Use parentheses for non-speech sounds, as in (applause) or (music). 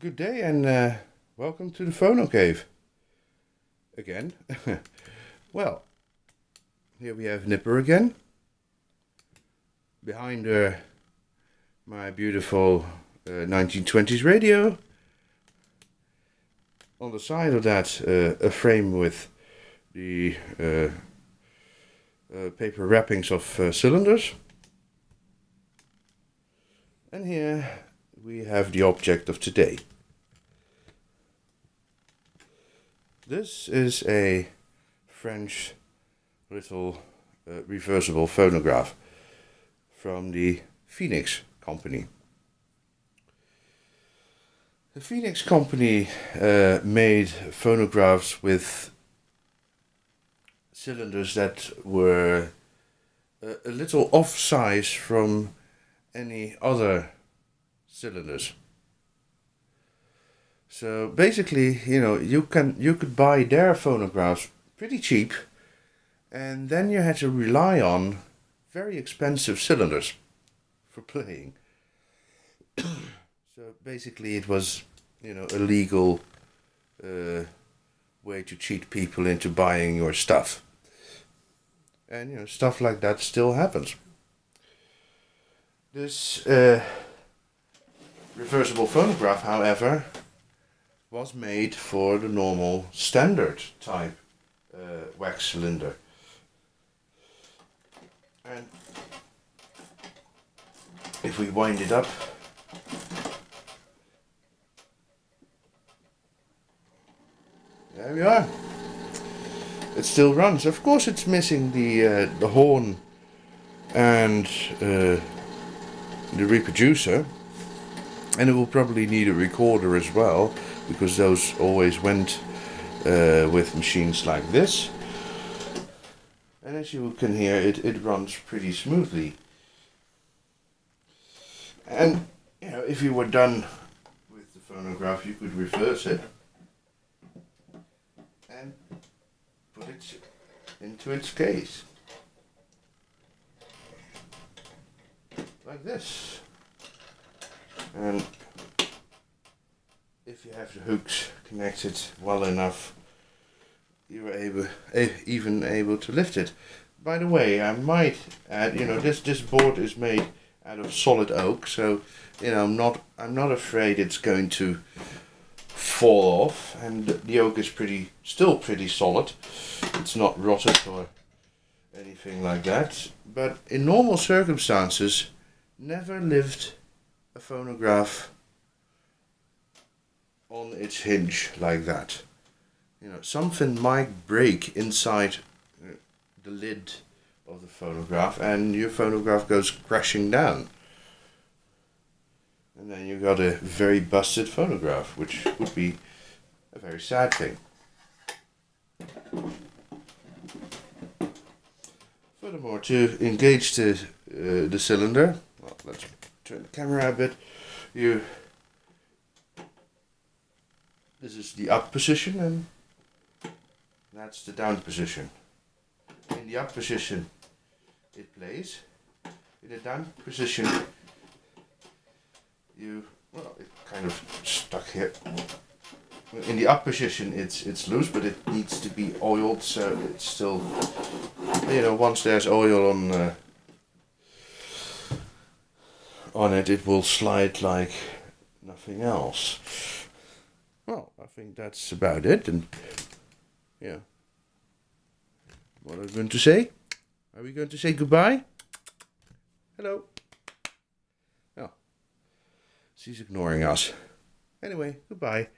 Good day and uh, welcome to the Phono Cave. Again. (laughs) well, here we have Nipper again. Behind uh, my beautiful uh, 1920s radio. On the side of that, uh, a frame with the uh, uh, paper wrappings of uh, cylinders. And here we have the object of today. This is a French little uh, reversible phonograph from the Phenix company. The Phenix company uh, made phonographs with cylinders that were a, a little off size from any other cylinders. So basically, you know, you can you could buy their phonographs pretty cheap, and then you had to rely on very expensive cylinders for playing. (coughs) so basically, it was you know a legal uh, way to cheat people into buying your stuff, and you know stuff like that still happens. This uh, reversible phonograph, however, was made for the normal standard type uh, wax cylinder. And if we wind it up, there we are. It still runs. Of course, it's missing the uh, the horn and uh, the reproducer, and it will probably need a recorder as well because those always went uh, with machines like this. And as you can hear, it, it runs pretty smoothly. And, you know, if you were done with the phonograph, you could reverse it and put it into its case. Like this. And if you have the hooks connected well enough, you are able, even able to lift it. By the way, I might add, you know, this this board is made out of solid oak, so you know, I'm not I'm not afraid it's going to fall off, and the oak is pretty still pretty solid. It's not rotted or anything like that. But in normal circumstances, never lived a phonograph on its hinge like that. You know, something might break inside uh, the lid of the phonograph and your phonograph goes crashing down. And then you've got a very busted phonograph, which would be a very sad thing. Furthermore, to engage the, uh, the cylinder, well, let's turn the camera a bit, you this is the up position and that's the down position. In the up position it plays. In the down position you well it kind of stuck here. In the up position it's it's loose but it needs to be oiled so it's still you know once there's oil on uh, on it it will slide like nothing else. Well, I think that's about it. And yeah, what are we going to say? Are we going to say goodbye? Hello. Oh, she's ignoring us. Anyway, goodbye.